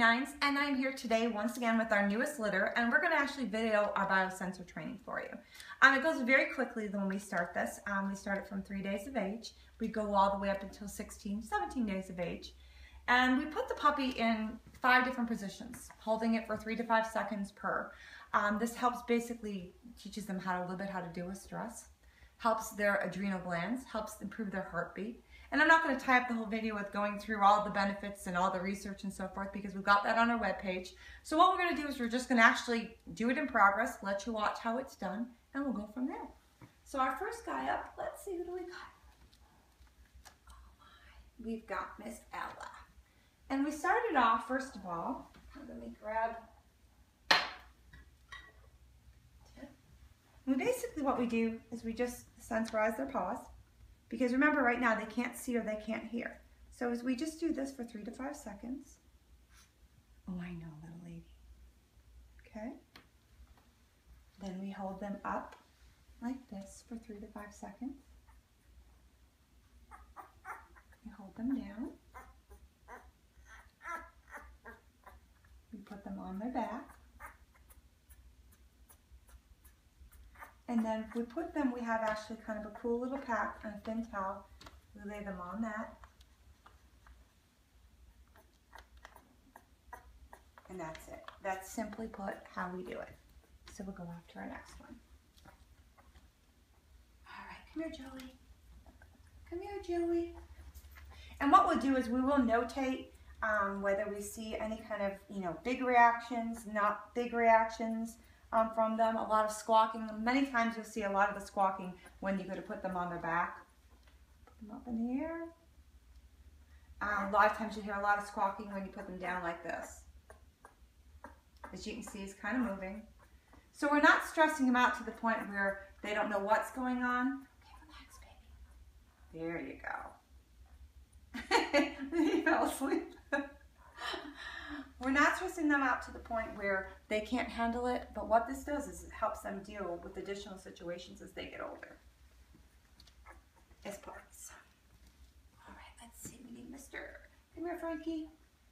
Canines and I'm here today once again with our newest litter and we're going to actually video our biosensor training for you. Um, it goes very quickly when we start this. Um, we start it from 3 days of age. We go all the way up until 16, 17 days of age. And we put the puppy in five different positions, holding it for 3 to 5 seconds per. Um, this helps basically teaches them how to, a little bit how to deal with stress, helps their adrenal glands, helps improve their heartbeat, and I'm not going to tie up the whole video with going through all the benefits and all the research and so forth because we've got that on our webpage. So what we're going to do is we're just going to actually do it in progress, let you watch how it's done, and we'll go from there. So our first guy up, let's see, who do we got? Oh my, we've got Miss Ella. And we started off, first of all, let me grab And basically what we do is we just sensorize their paws. Because remember right now they can't see or they can't hear. So as we just do this for three to five seconds. Oh, I know, little lady. Okay. Then we hold them up like this for three to five seconds. We hold them down. We put them on their back. And then we put them, we have actually kind of a cool little pack and a thin towel. We lay them on that. And that's it. That's simply put how we do it. So we'll go off to our next one. All right, come here, Joey. Come here, Joey. And what we'll do is we will notate um, whether we see any kind of, you know, big reactions, not big reactions, um, from them, a lot of squawking. Many times you'll see a lot of the squawking when you go to put them on their back. Put them up in the air. Um, a lot of times you hear a lot of squawking when you put them down like this. As you can see, it's kind of moving. So we're not stressing them out to the point where they don't know what's going on. Okay, relax, baby. There you go. he fell asleep. Stressing them out to the point where they can't handle it, but what this does is it helps them deal with additional situations as they get older. As parts. All right, let's see. We need Mr. Come here, Frankie.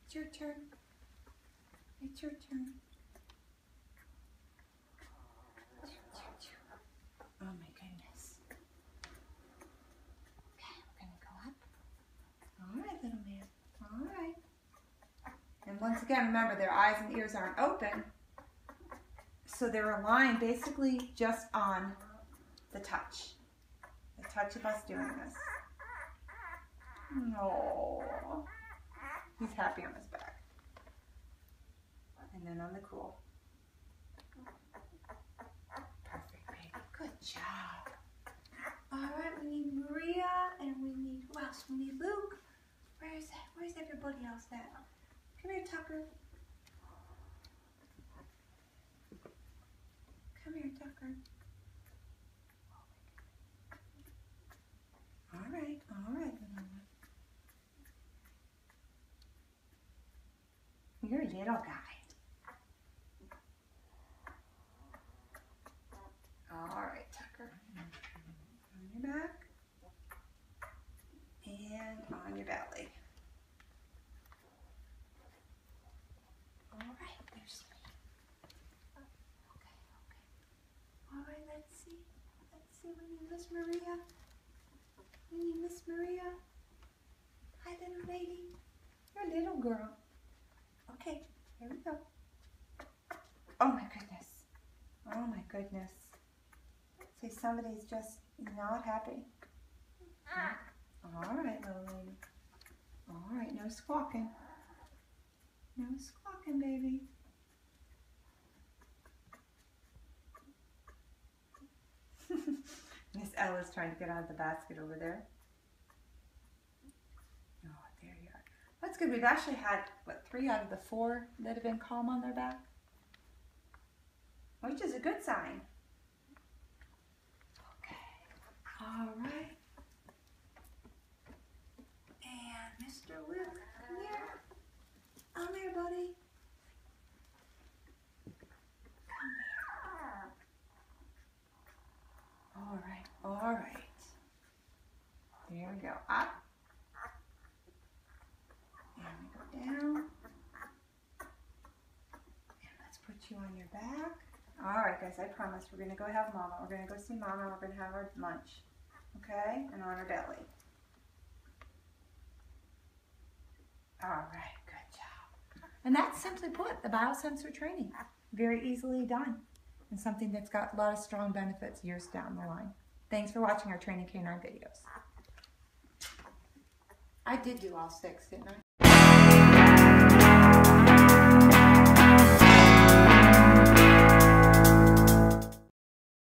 It's your turn. It's your turn. Oh my goodness. Okay, we're going to go up. All right, little man. All right. Once again, remember their eyes and ears aren't open. So they're relying basically just on the touch. The touch of us doing this. No. He's happy on his back. And then on the cool. Perfect, baby. Good job. All right, we need Maria and we need, who else? We need Luke. Where's, where's everybody else at? Come here, Tucker. Come here, Tucker. All right, all right, You're a little guy. All right, Tucker. On your back and on your belly. We need Miss Maria. We need Miss Maria. Hi, little lady. You're a little girl. Okay, here we go. Oh my goodness. Oh my goodness. See, somebody's just not happy. All right, little lady. All right, no squawking. No squawking, baby. Miss Ella's trying to get out of the basket over there. Oh, there you are. That's good. We've actually had, what, three out of the four that have been calm on their back? Which is a good sign. Okay. All right. And Mr. Luke, come here. Come here, buddy. All right, all right. There go. Up. And we go down. And let's put you on your back. All right, guys, I promise we're gonna go have mama. We're gonna go see mama. We're gonna have our lunch, okay? And on her belly. All right, good job. And that's simply put, the biosensor training. Very easily done. And something that's got a lot of strong benefits years down the line. Thanks for watching our Training Canines videos. I did do all six, didn't I?